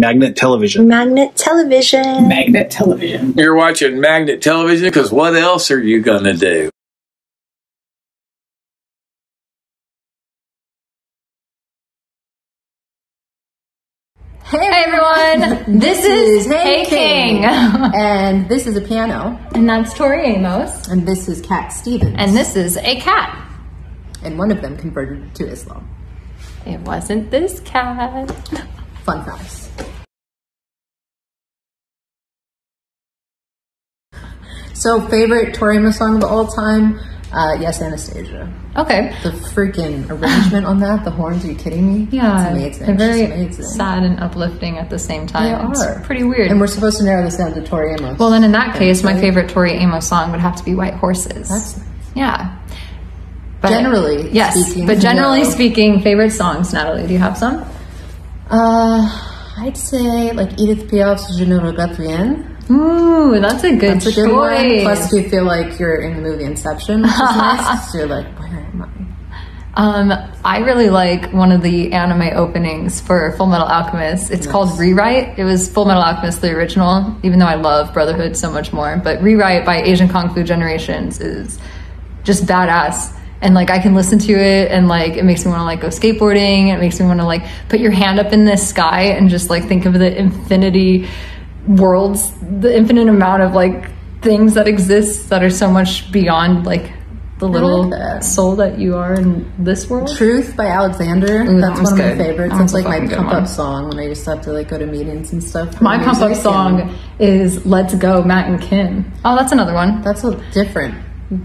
Magnet television. Magnet television. Magnet television. You're watching Magnet Television because what else are you going to do? Hey everyone, this is Hey King, and this is a piano, and that's Tori Amos, and this is Cat Stevens, and this is a cat. And one of them converted to Islam. It wasn't this cat. Fun facts. So, favorite Tori Amos song of all time? Uh, yes, Anastasia. Okay. The freaking arrangement on that, the horns, are you kidding me? Yeah. It's amazing. They're very amazing. sad and uplifting at the same time. They it's are. pretty weird. And we're supposed to narrow this down to Tori Amos. well, then in that case, my favorite Tori Amos song would have to be White Horses. That's nice. yeah. But, Generally yes, speaking, but generally no. speaking, favorite songs. Natalie, do you have some? Uh, I'd say like Edith Piaf's Je ne regrette rien. Ooh, that's a good That's a good choice. one. Plus, you feel like you're in the movie Inception, which is nice. So you're like, where am I? Um, I really like one of the anime openings for Full Metal Alchemist. It's called Rewrite. It was Full Metal Alchemist, the original, even though I love Brotherhood so much more. But Rewrite by Asian Kung Fu Generations is just badass. And like I can listen to it and like it makes me want to like go skateboarding. It makes me want to like put your hand up in the sky and just like think of the infinity worlds, the infinite amount of like things that exist that are so much beyond like the little that. soul that you are in this world. Truth by Alexander. Ooh, That's one's one of good. my favorites. That It's like my pump one. up song when I used to have to like go to meetings and stuff. My pump up song and is "Let's Go" Matt and Kim. Oh, that's another one. That's a different.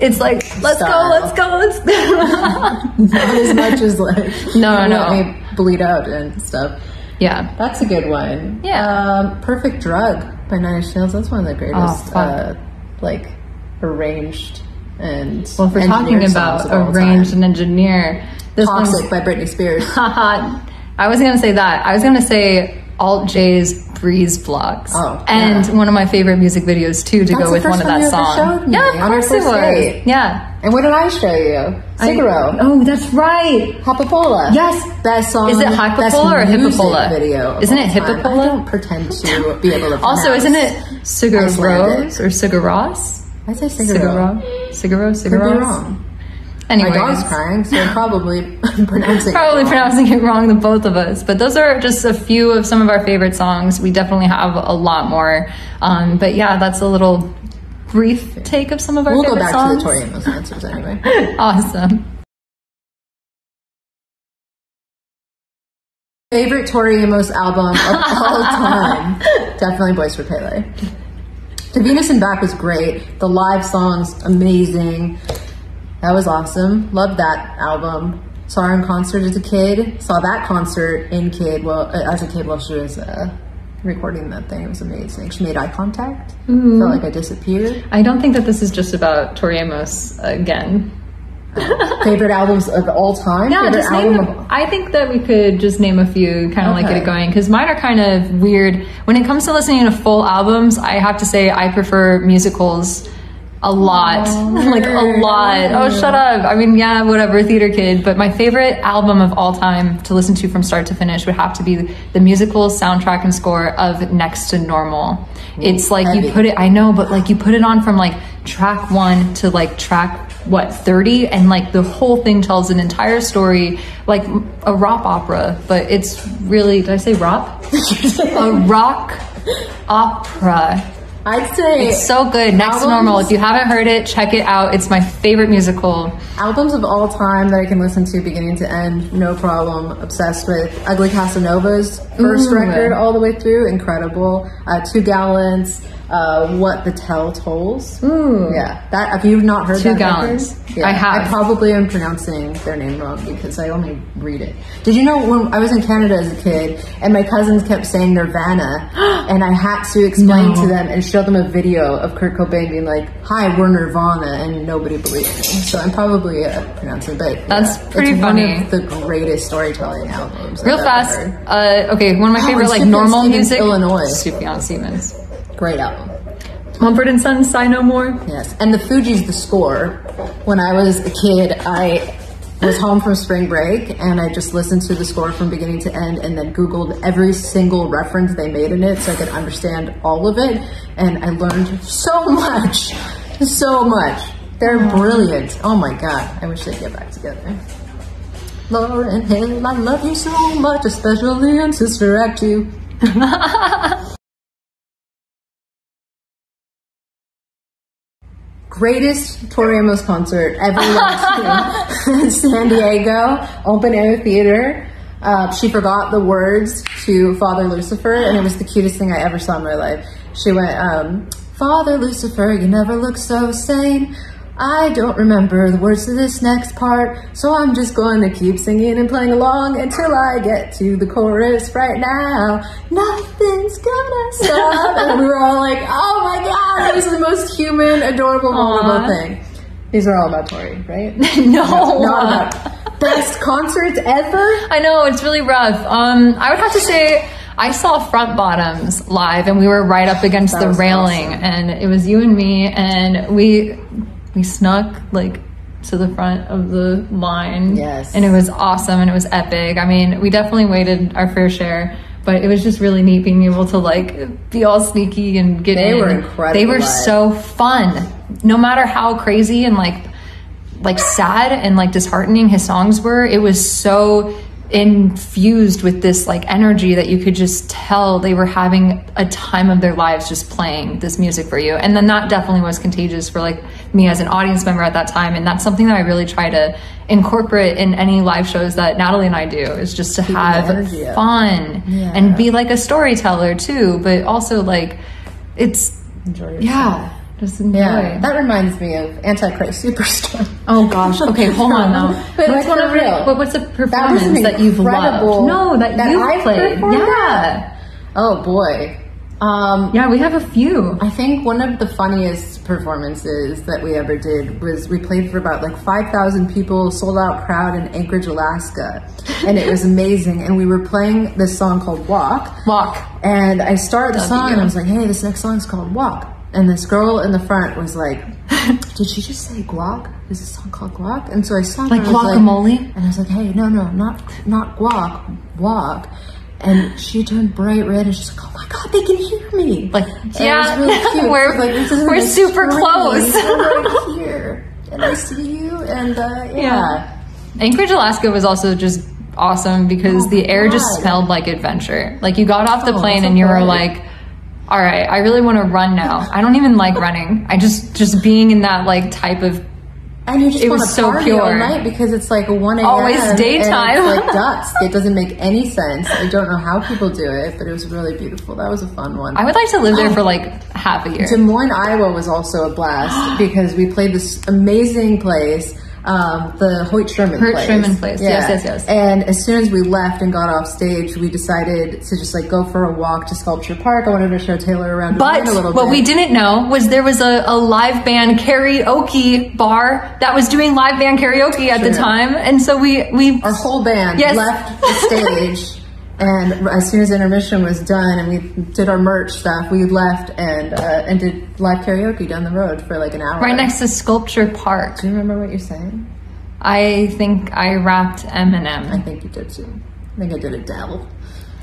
It's like "Let's go, let's go, let's go." Not as much as like No, no. let me bleed out and stuff. yeah, That's a good one. Yeah. Um, Perfect Drug by Nine Inch Nails. That's one of the greatest, Oh, uh, like arranged and well, if we're talking about songs of all arranged and engineer, this one's by Britney Spears. I was gonna say that. I was gonna say Alt J's Breezeblocks. Oh, and yeah. one of my favorite music videos too to That's go with one of that song. yeah, of on our course it was. date. Yeah. And what did I show you? Cigaro. oh, that's right. Hapapola. Yes. Best song. Is it Hypapola or Hippopola? Video. Isn't it. Hippopola? I don't pretend to be able to. Also, isn't it Icelandic. or Cigaros? I say Cigaro. Cigaro? Cigaro? Could be Cigaros? wrong. Anyway. My dog's crying, so I'm probably pronouncing. it Probably wrong. pronouncing it wrong, the both of us. But those are just a few of some of our favorite songs. We definitely have a lot more. Um, but yeah, that's a little brief take of some of our songs. We'll go back songs. to the Tori Amos answers anyway. Awesome. Favorite Tori Amos album of all time? Definitely Boys for Pele. The Venus and Back was great. The live songs, amazing. That was awesome. Loved that album. Saw her in concert as a kid. Saw that concert in kid, well, uh, as a kid while she was uh, recording that thing. It was amazing. She made eye contact. Mm-hmm. Felt like I disappeared. I don't think that this is just about Tori Amos again. Favorite albums of all time? Yeah, Favorite just name album them. I think that we could just name a few, kind of like get it going, because mine are kind of weird. When it comes to listening to full albums, I have to say I prefer musicals a lot, oh, like a lot. Oh, shut up! I mean, yeah, whatever, theater kid. But my favorite album of all time to listen to from start to finish would have to be the musical soundtrack and score of Next to Normal. It's like you put it. I know, but like you put it on from like track one to like track what 30 and like the whole thing tells an entire story like a rock opera but it's really did i say rock a rock opera I'd say it's so good next to normal if you haven't heard it check it out it's my favorite musical albums of all time that I can listen to beginning to end, no problem. Obsessed with Ugly Casanova's first Ooh. record all the way through, incredible. Uh, Two Gallons, uh, What the Tell Tolls. Ooh. Yeah, that if you've not heard Two that Gallons. record? Yeah, I have. I probably am pronouncing their name wrong because I only read it. Did you know when I was in Canada as a kid and my cousins kept saying Nirvana, and I had to explain No. to them and show them a video of Kurt Cobain being like, "Hi, we're Nirvana," and nobody believed me. So I'm probably uh, pronouncing, but That's yeah, pretty it's funny. One of the greatest storytelling albums. real I've fast uh, okay one of my favorite like normal Stevens, music Illinois. Sufjan Stevens Great album. Mumford and Sons Sigh No More Yes, and the Fugees, the score. When I was a kid, I was home from spring break and I just listened to the score from beginning to end and then Googled every single reference they made in it so I could understand all of it. And I learned so much, so much. They're brilliant. Oh my god, I wish they'd get back together. Lauryn Hill, I love you so much, especially on Sister Act 2. greatest Tori Amos concert ever went to San Diego open air theater. Uh, she forgot the words to Father Lucifer, and it was the cutest thing I ever saw in my life. She went, um, Father Lucifer, you never look so sane. I don't remember the words to this next part, so I'm just going to keep singing and playing along until I get to the chorus right now. Nothing's gonna stop. and we were all like, oh my god, that was the most human, adorable, vulnerable thing. These are all about Tori, right? no. Not about best concerts ever. I know it's really rough. Um, I would have to say I saw Front Bottoms live, and we were right up against That the railing, awesome. and it was you and me, and we we snuck like to the front of the line. Yes. and it was awesome, and it was epic. I mean, we definitely waited our fair share. But it was just really neat being able to like be all sneaky and get They in. were incredible They were so fun. No matter how crazy and like like sad and like disheartening his songs were it was so infused with this like energy that you could just tell they were having a time of their lives just playing this music for you and then that definitely was contagious for like me as an audience member at that time and that's something that i really try to incorporate in any live shows that natalie and i do is just to have fun Yeah. and be like a storyteller too but also like it's yeah just enjoy Yeah, that reminds me of Antichrist Superstar. Oh gosh. Okay, hold on now. But what's of real. what, what's a That performance an that, you've loved? No, that, that you've I've played. performed Yeah. Oh boy. Um, Yeah, we have a few. I think one of the funniest performances that we ever did was we played for about like 5,000 people, sold out crowd in Anchorage, Alaska. And it was amazing. And we were playing this song called Walk. Walk. And I started the Love song you. and I was like, hey, this next song's called Walk. And this girl in the front was like, did she just say guac? Is this song called guac? And so I stopped Like was guacamole? and I was like, hey, no, no, not not guac, walk. And she turned bright red and she's like, oh my god, they can hear me. Like, yeah, really we're- like, we're super screen. close. We're right here. And I see you. And uh, yeah. Yeah. Anchorage, Alaska was also just awesome because Oh the air just smelled like adventure. Like you got off the Oh, plane and you were like, all right, I really want to run now. I don't even like running. I just just being in that like type of And you just It want was to so party all night because it's like 1 a.m. Always daytime. it's like dusk. It doesn't make any sense. I don't know how people do it, but it was really beautiful. That was a fun one. I would like to live there um, for like half a year. Des Moines, Iowa was also a blast because we played this amazing place, um, the Hoyt Sherman Hoyt place. Sherman place. Yes, yes, yes. And as soon as we left and got off stage, we decided to just like go for a walk to Sculpture Park. I wanted to show Taylor around But a little what bit. we didn't know was there was a, a live band karaoke bar that was doing live band karaoke at the time, and so we we Our whole band Yes. left the stage. And as soon as intermission was done and we did our merch stuff, we left and uh, and did live karaoke down the road for like an hour. right next to Sculpture Park. Do you remember what you're saying? I think I rapped Eminem. I think you did too. I think I did Adele.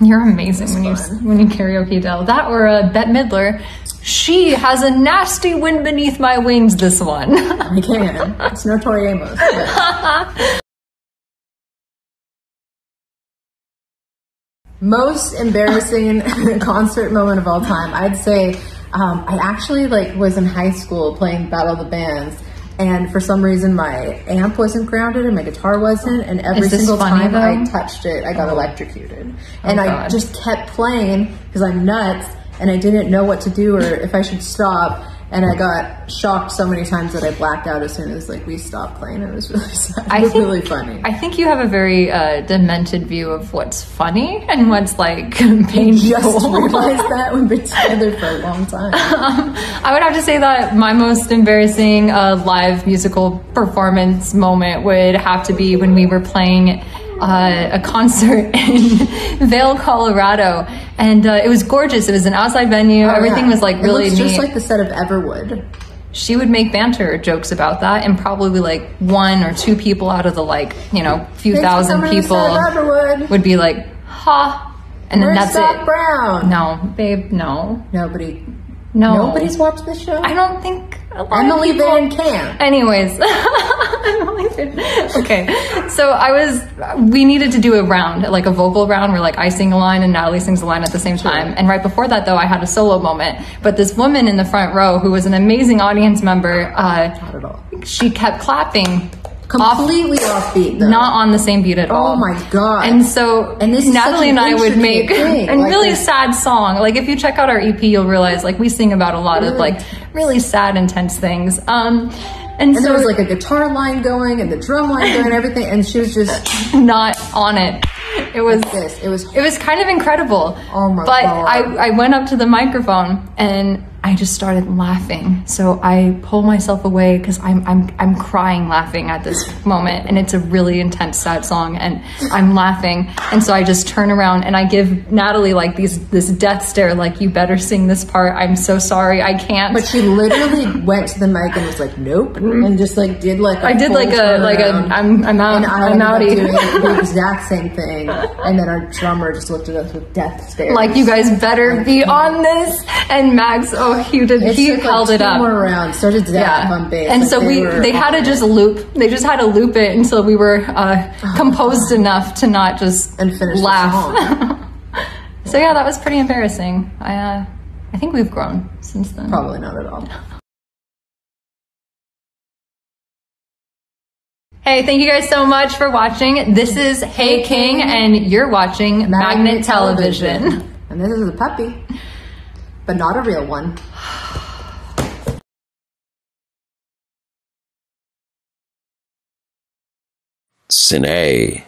You're amazing when you when you karaoke Adele. That or uh, Bette Midler. She has a nasty wind beneath my wings. This one. I can. It's no Tori Amos. but- Most embarrassing concert moment of all time, I'd say. Um, I actually like was in high school playing Battle of the Bands, and for some reason my amp wasn't grounded and my guitar wasn't, and every single time I touched it, I got electrocuted, and I just kept playing because I'm nuts, and I didn't know what to do or if I should stop. And I got shocked so many times that I blacked out as soon as like we stopped playing. It was really sad. It I was think- really funny. I think you have a very uh, demented view of what's funny and what's like painful. just realized that we've been together for a long time. I would have to say that my most embarrassing uh, live musical performance moment would have to be when we were playing uh, a concert in Vail, Colorado, and uh, it was gorgeous. It was an outside venue. Oh, Everything yeah. was like really it looks neat. just like the set of Everwood. she would make banter jokes about that, and probably like one or two people out of the like you know few Thanks thousand people would be like, "Ha," and then that's it. Brown? No, babe, no, Nobody. no. Nobody's watched the show. I don't think a lot Emily of people. Van Camp. Anyways, okay. So I was, we needed to do a round, like a vocal round where like I sing a line and Natalie sings a line at the same time. And right before that though, I had a solo moment. But this woman in the front row who was an amazing audience member, uh, Not at all. she kept clapping. Completely offbeat though. Not on the same beat at all. Oh my God. And so And this is Natalie such and I would make thing, a like really this- sad song. Like if you check out our EP, you'll realize like we sing about a lot of like really sad, intense things. Um, and, and so there was like a guitar line going and the drum line going and everything, and she was just not on it. It was this. It was it was kind of incredible. Oh my but God. I, I went up to the microphone and I just started laughing. So I pull myself away because I'm I'm I'm crying laughing at this moment, and it's a really intense sad song, and I'm laughing. And so I just turn around and I give Natalie like these this death stare, like you better sing this part. I'm so sorry, I can't. But she literally went to the mic and was like, "Nope," and just like did like a I did like a like a. I'm I'm out and I up outie. doing the exact same thing, and then our drummer just looked at us with death stare. like you guys better be on this. And Max, oh, he did. It he took, like, held it up. more rounds. Started Zach yeah. and like, so we they had to just loop. They just had to loop it until we were uh, composed enough to not just and finish laugh. So yeah, that was pretty embarrassing. I uh, I think we've grown since then. Probably not at all. Hey, thank you guys so much for watching. This is Hey King, and you're watching Magnet, Television. and this is a puppy, but not a real one. Cine.